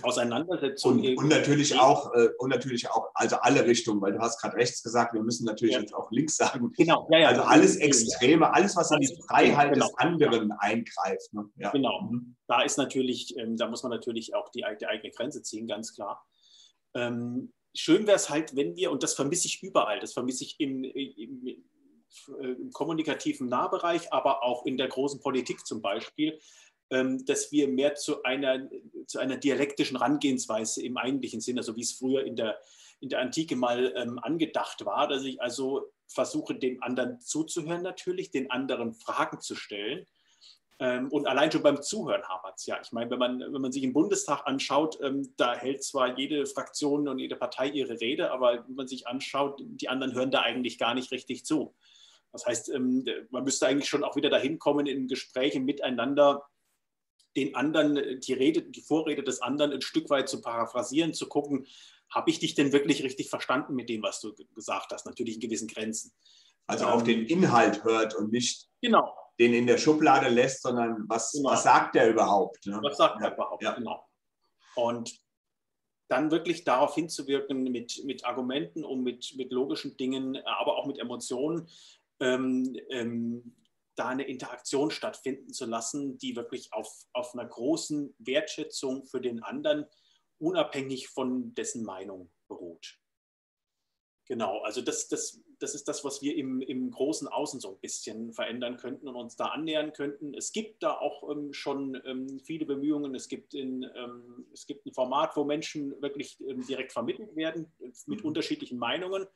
Auseinandersetzung. Und, und, natürlich auch, äh, und natürlich auch, also alle Richtungen, weil du hast gerade rechts gesagt, wir müssen natürlich ja. jetzt auch links sagen. Genau, ja, ja. Also alles Extreme, alles, was in die Freiheit genau. des anderen eingreift. Ne? Ja. Genau. Mhm. Da ist natürlich, ähm, da muss man natürlich auch die, die eigene Grenze ziehen, ganz klar. Ähm, schön wäre es halt, wenn wir, und das vermisse ich überall, das vermisse ich im, im, im, im kommunikativen Nahbereich, aber auch in der großen Politik zum Beispiel, dass wir mehr zu einer, zu einer dialektischen Rangehensweise im eigentlichen Sinne, also wie es früher in der, in der Antike mal ähm, angedacht war, dass ich also versuche, dem anderen zuzuhören natürlich, den anderen Fragen zu stellen. Ähm, und allein schon beim Zuhören hapert es ja. Ich meine, wenn man, wenn man sich im Bundestag anschaut, ähm, da hält zwar jede Fraktion und jede Partei ihre Rede, aber wenn man sich anschaut, die anderen hören da eigentlich gar nicht richtig zu. Das heißt, ähm, man müsste eigentlich schon auch wieder dahin kommen in Gesprächen miteinander, den anderen, äh, die Rede, die Vorrede des anderen ein Stück weit zu paraphrasieren, zu gucken, habe ich dich denn wirklich richtig verstanden mit dem, was du gesagt hast? Natürlich in gewissen Grenzen. Also auf den Inhalt hört und nicht genau. den in der Schublade lässt, sondern was, genau. was sagt der überhaupt? Ne? Was sagt ja. er überhaupt? Ja. Genau. Und dann wirklich darauf hinzuwirken mit, mit Argumenten und mit, mit logischen Dingen, aber auch mit Emotionen, ähm, ähm, da eine Interaktion stattfinden zu lassen, die wirklich auf, auf einer großen Wertschätzung für den anderen, unabhängig von dessen Meinung beruht. Genau, also das, das, das ist das, was wir im, im großen Außen so ein bisschen verändern könnten und uns da annähern könnten. Es gibt da auch ähm, schon ähm, viele Bemühungen. Es gibt, in, ähm, es gibt ein Format, wo Menschen wirklich ähm, direkt vermittelt werden mit mhm. unterschiedlichen Meinungen,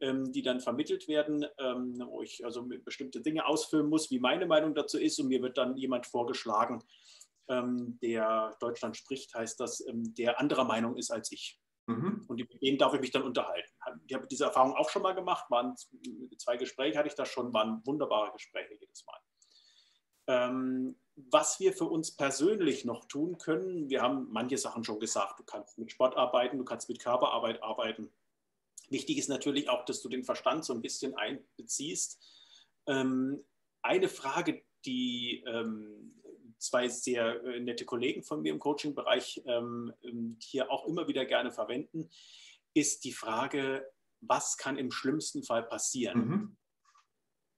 die dann vermittelt werden, ähm, wo ich also bestimmte Dinge ausfüllen muss, wie meine Meinung dazu ist. Und mir wird dann jemand vorgeschlagen, der Deutschland spricht, heißt das, der anderer Meinung ist als ich. Mhm. Und mit denen darf ich mich dann unterhalten. Ich habe diese Erfahrung auch schon mal gemacht. Waren zwei Gespräche hatte ich da schon, waren wunderbare Gespräche jedes Mal. Ähm, was wir für uns persönlich noch tun können, wir haben manche Sachen schon gesagt. Du kannst mit Sport arbeiten, du kannst mit Körperarbeit arbeiten. Wichtig ist natürlich auch, dass du den Verstand so ein bisschen einbeziehst. Ähm, eine Frage, die ähm, zwei sehr äh, nette Kollegen von mir im Coaching-Bereich ähm, ähm, hier auch immer wieder gerne verwenden, ist die Frage, was kann im schlimmsten Fall passieren? Mhm.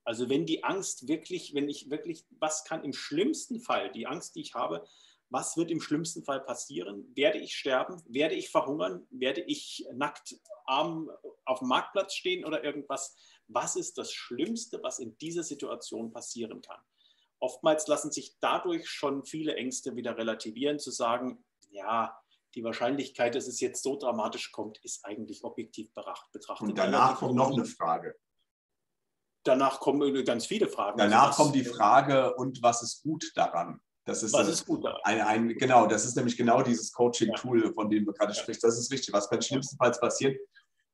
Also wenn die Angst wirklich, wenn ich wirklich, was kann im schlimmsten Fall, die Angst, die ich habe, was wird im schlimmsten Fall passieren? Werde ich sterben? Werde ich verhungern? Werde ich nackt arm auf dem Marktplatz stehen oder irgendwas? Was ist das Schlimmste, was in dieser Situation passieren kann? oftmals lassen sich dadurch schon viele Ängste wieder relativieren, zu sagen, ja, die Wahrscheinlichkeit, dass es jetzt so dramatisch kommt, ist eigentlich objektiv betrachtet. Und danach kommt noch eine Frage. Danach kommen ganz viele Fragen. Danach also kommt die Frage, und was ist gut daran? Das ist, was ist gut? Ein, ein, genau, das ist nämlich genau dieses Coaching-Tool, von dem du gerade sprichst. Das ist richtig. Was kann schlimmstenfalls passieren?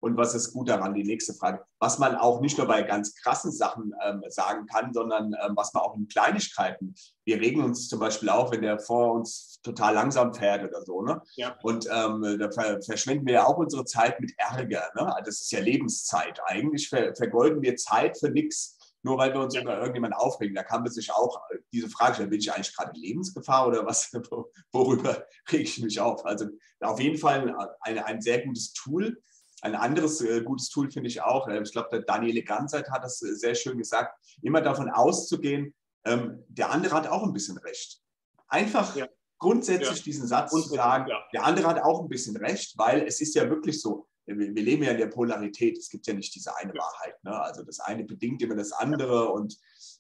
Und was ist gut daran? Die nächste Frage. Was man auch nicht nur bei ganz krassen Sachen ähm, sagen kann, sondern ähm, was man auch in Kleinigkeiten. Wir regen uns zum Beispiel auf, wenn der vor uns total langsam fährt oder so. Ne? Ja. Und ähm, da ver verschwenden wir ja auch unsere Zeit mit Ärger. Ne? Das ist ja Lebenszeit. Eigentlich ver vergeuden wir Zeit für nichts, nur weil wir uns über irgendjemanden aufregen. Da kann man sich auch äh, diese Frage stellen, bin ich eigentlich gerade in Lebensgefahr oder was, worüber rege ich mich auf? Also auf jeden Fall ein, ein sehr gutes Tool ein anderes äh, gutes Tool finde ich auch, äh, ich glaube, der Daniele Ganzeit hat das äh, sehr schön gesagt, immer davon auszugehen, ähm, der andere hat auch ein bisschen recht. Einfach ja. grundsätzlich ja. diesen Satz zu sagen, ja. der andere hat auch ein bisschen recht, weil es ist ja wirklich so, wir, wir leben ja in der Polarität, es gibt ja nicht diese eine Wahrheit. Ne? Also das eine bedingt immer das andere und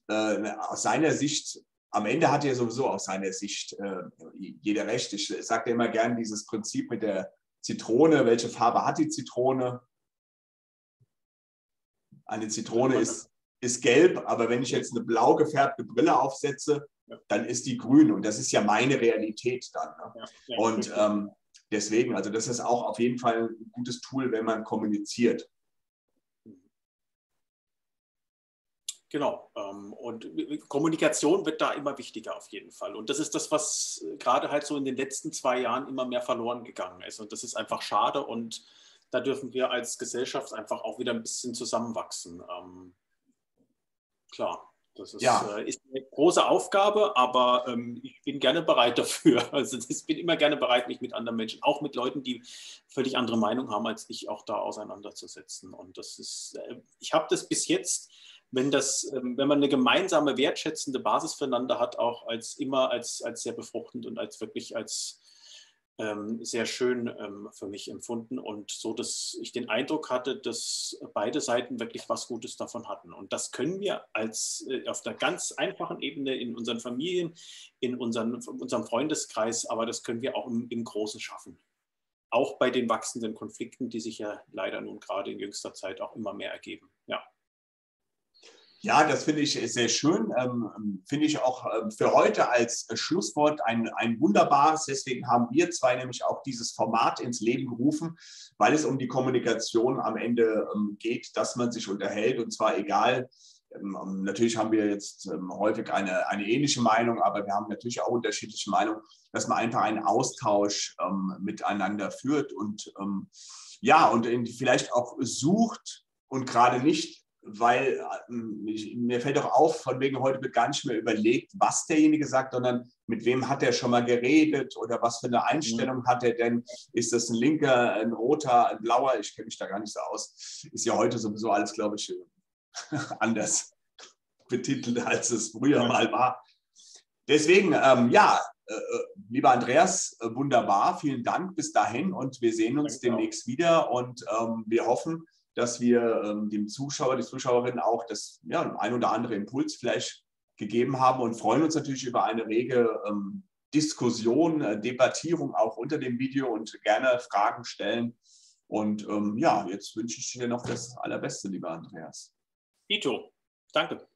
äh, aus seiner Sicht am Ende hat er sowieso aus seiner Sicht äh, jeder recht. Ich sage immer gerne dieses Prinzip mit der Zitrone, welche Farbe hat die Zitrone? Eine Zitrone ist, ist gelb, aber wenn ich jetzt eine blau gefärbte Brille aufsetze, dann ist die grün und das ist ja meine Realität dann. Ne? und ähm, deswegen, also das ist auch auf jeden Fall ein gutes Tool, wenn man kommuniziert. Genau. Ähm, und Kommunikation wird da immer wichtiger auf jeden Fall. Und das ist das, was gerade halt so in den letzten zwei Jahren immer mehr verloren gegangen ist. Und das ist einfach schade. Und da dürfen wir als Gesellschaft einfach auch wieder ein bisschen zusammenwachsen. Ähm, klar, das ist, ja. äh, ist, eine große Aufgabe, aber ähm, ich bin gerne bereit dafür. Also ich bin immer gerne bereit, mich mit anderen Menschen, auch mit Leuten, die völlig andere Meinung haben als ich, auch da auseinanderzusetzen. Und das ist, äh, ich habe das bis jetzt wenn, das, ähm, wenn man eine gemeinsame, wertschätzende Basis füreinander hat, auch als immer als, als sehr befruchtend und als wirklich als sehr schön ähm, für mich empfunden und so, dass ich den Eindruck hatte, dass beide Seiten wirklich was Gutes davon hatten. Und das können wir als äh, auf der ganz einfachen Ebene in unseren Familien, in unseren, unserem Freundeskreis, aber das können wir auch im, im Großen schaffen. Auch bei den wachsenden Konflikten, die sich ja leider nun gerade in jüngster Zeit auch immer mehr ergeben. Ja. Ja, das finde ich sehr schön. Ähm, finde ich auch ähm, für heute als Schlusswort ein, ein wunderbares. Deswegen haben wir zwei nämlich auch dieses Format ins Leben gerufen, weil es um die Kommunikation am Ende ähm, geht, dass man sich unterhält und zwar egal. Ähm, ähm, natürlich haben wir jetzt ähm, häufig eine, eine ähnliche Meinung, aber wir haben natürlich auch unterschiedliche Meinungen, dass man einfach einen Austausch miteinander führt und ja, und vielleicht auch sucht und gerade nicht weil äh, mir fällt auch auf, von wegen heute wird gar nicht mehr überlegt, was derjenige sagt, sondern mit wem hat er schon mal geredet oder was für eine Einstellung mhm. hat er denn? Ist das ein linker, ein roter, ein blauer? Ich kenne mich da gar nicht so aus. Ist ja heute sowieso alles, glaube ich, anders betitelt, als es früher mal war. Deswegen, ähm, ja, äh, äh, lieber Andreas, äh, wunderbar, vielen Dank bis dahin und wir sehen uns Danke demnächst auch. wieder und ähm, wir hoffen, dass wir ähm, dem Zuschauer, die Zuschauerin auch das ja, ein oder andere Impuls vielleicht gegeben haben und freuen uns natürlich über eine rege ähm, Diskussion, äh, Debattierung auch unter dem Video und gerne Fragen stellen. Und ähm, ja, jetzt wünsche ich dir noch das Allerbeste, lieber Andreas. Ito, danke.